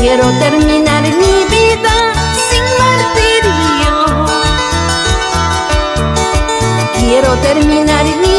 Quiero terminar mi vida sin martirio. Quiero terminar mi vida.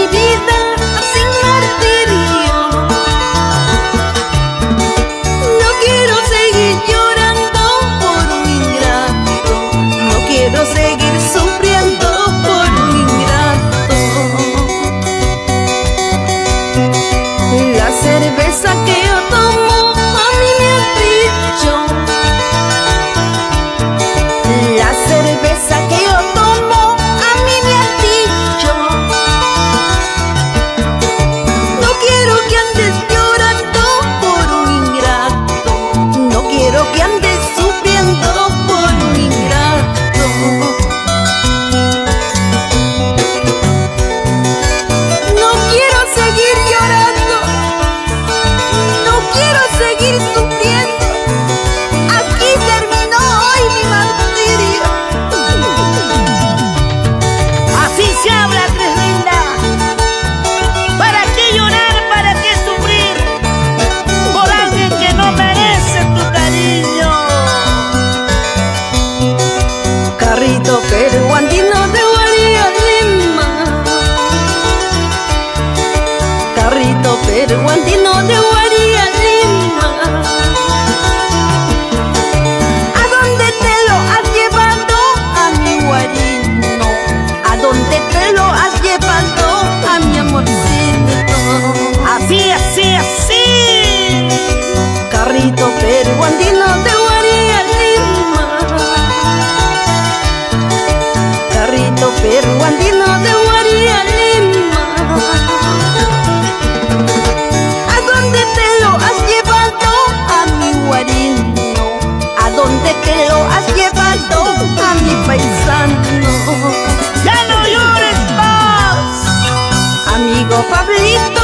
Pablito,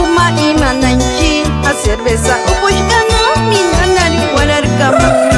uma y mananchi, a cerveza upushkano, minanari Come on.